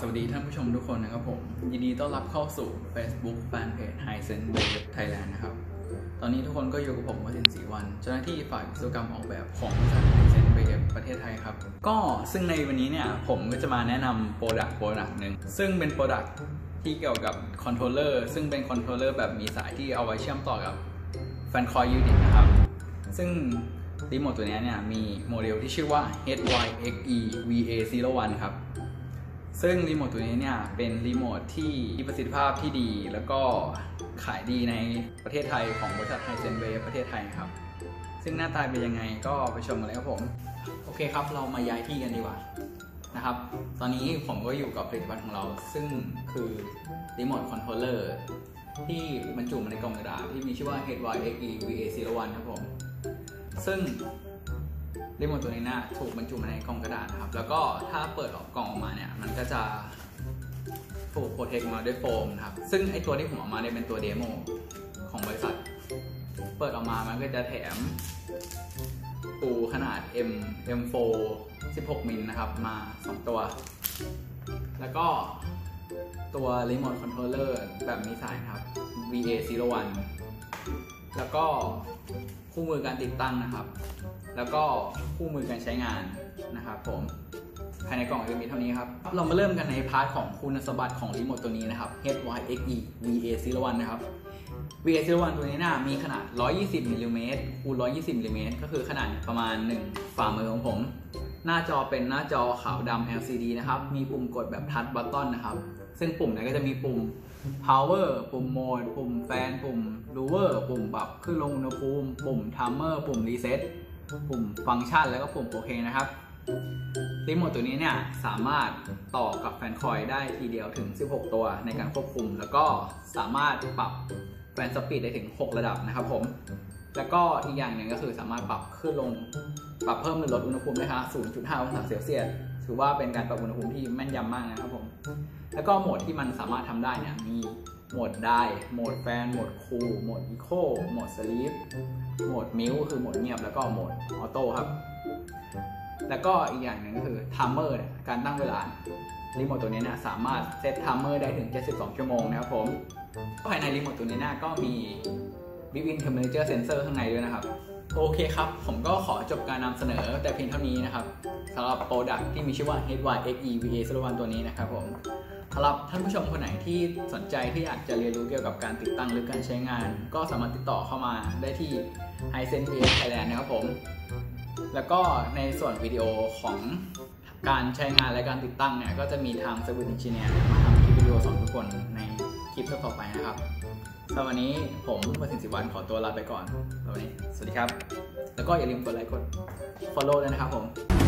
สวัสดีท่านผู้ชมทุกคนนะครับผม ยินดีต้อนรับเข้าสู่ Facebook Fanpage h i s e n b a y Thailand นะครับ ตอนนี้ทุกคนก็อยู่กับผมวสินศรีวัน เจ้าหน้าที่ฝ่ายวิศวกรรมออกแบบของบริษัท h i s e n b a y ประเทศไทยครับ ก็ซึ่งในวันนี้เนี่ยผมก็จะมาแนะนำ product product หนึ่งซึ่งเป็น product ที่เกี่ยวกับ controller ซึ่งเป็น controller แบบมีสายที่เอาไว้เชื่อมต่อกับ fan coil unit นะครับ ซึ่งรีโมทตัวนี้เนี่ยมีโมเดลที่ชื่อว่า HYXE VA01 ครับ ซึ่งรีโมทตัวนี้เนี่ยเป็นรีโมทที่มีประสิทธิภาพที่ดี แล้วก็ขายดีในประเทศไทยของบริษัทไฮเซนเวประเทศไทยครับ ซึ่งหน้าตาเป็นยังไงก็ไปชมกันเลยครับผม โอเคครับ เรามาย้ายที่กันดีกว่านะครับ ตอนนี้ผมก็อยู่กับผลิตภัณฑ์ของเรา ซึ่งคือ remote controller ที่บรรจุมาในกล่องกระดาษที่มีชื่อว่า HYXE VA01 ครับผม ซึ่ง รีโมทตัวนี้นะถูกบรรจุมาในกล่องกระดาษนะครับ แล้วก็ถ้าเปิดออกกล่องออกมาเนี่ย มันก็จะถูก protect มาด้วยโฟมนะครับ ซึ่งไอตัวที่ผมเอามาเนี่ยเป็นตัว demo ของบริษัท เปิดออกมามันก็จะแถมสกรูขนาด M M4 16มิลนะครับ มา 2 ตัว แล้วก็ตัว remote controller แบบมีสายนะครับ VA01 แล้วก็คู่มือการติดตั้งนะครับ แล้วก็คู่มือการใช้งานนะครับผมภายในกล่องจะมีเท่านี้ครับ เรามาเริ่มกันใน part ของคุณสมบัติของรีโมทตัวนี้นะครับ HYXE VA01 นะครับ VA01 ตัวนี้นะมีขนาด 120มิลลิเมตรคูณ120มิลลิเมตรก็คือขนาดประมาณ 1 ฝ่ามือของผม หน้าจอเป็นหน้าจอขาวดำ LCD นะครับ มีปุ่มกดแบบ touch button นะครับ ซึ่งปุ่มเนี่ยก็จะมีปุ่ม power ปุ่ม mode ปุ่มแฟน ปุ่ม louver ปุ่มปรับขึ้นลงอุณหภูมิ ปุ่ม timer ปุ่ม reset ปุ่มฟังก์ชันแล้วก็ปุ่มโอเคนะครับรีโมทตัวนี้เนี่ยสามารถต่อกับ fan coil ได้ทีเดียวถึง 16 ตัวในการควบคุม แล้วก็สามารถปรับ fan speed ได้ถึง 6 ระดับนะครับผม แล้วก็อีกอย่างหนึ่งก็คือสามารถปรับขึ้นลง ปรับเพิ่มหรือลดอุณหภูมิได้ครับ0.5 องศาเซลเซียส ถือว่าเป็นการปรับอุณหภูมิที่แม่นยำมากนะครับผม แล้วก็โหมดที่มันสามารถทำได้เนี่ยมี โหมด dry โหมดแฟน โหมด cool โหมด eco โหมด sleep โหมด mute คือโหมดเงียบแล้วก็โหมด auto ครับ แล้วก็อีกอย่างหนึ่งก็คือ timer การตั้งเวลารีโมทตัวนี้เนี่ยสามารถ set timer ได้ถึง 72 ชั่วโมงนะครับผมภายในรีโมทตัวนี้เนี่ยก็มี Built-in Temperature Sensor ข้างในด้วยนะครับ โอเคครับ ผมก็ขอจบการนำเสนอแต่เพียงเท่านี้นะครับสำหรับโปรดักที่มีชื่อว่า HYXE VA01 ตัวนี้นะครับผม สำหรับท่านผู้ชมคนไหนที่สนใจที่อยากจะเรียนรู้เกี่ยวกับการติดตั้งหรือการใช้งาน ก็สามารถติดต่อเข้ามาได้ที่ h i s e n v Thailand นะครับผม แล้วก็ในส่วนวิดีโอของการใช้งานและการติดตั้งเนี่ย ก็จะมีทาง Service Engineer มาทำคลิปวิดีโอสอนทุกคนในคลิปต่อไปนะครับสำหรับวันนี้ผมประสิทธิ์สิวันขอตัวลาไปก่อนสำหรับวันนี้ สวัสดีครับ แล้วก็อย่าลืมกดไลค์กด follow ด้วยนะครับผม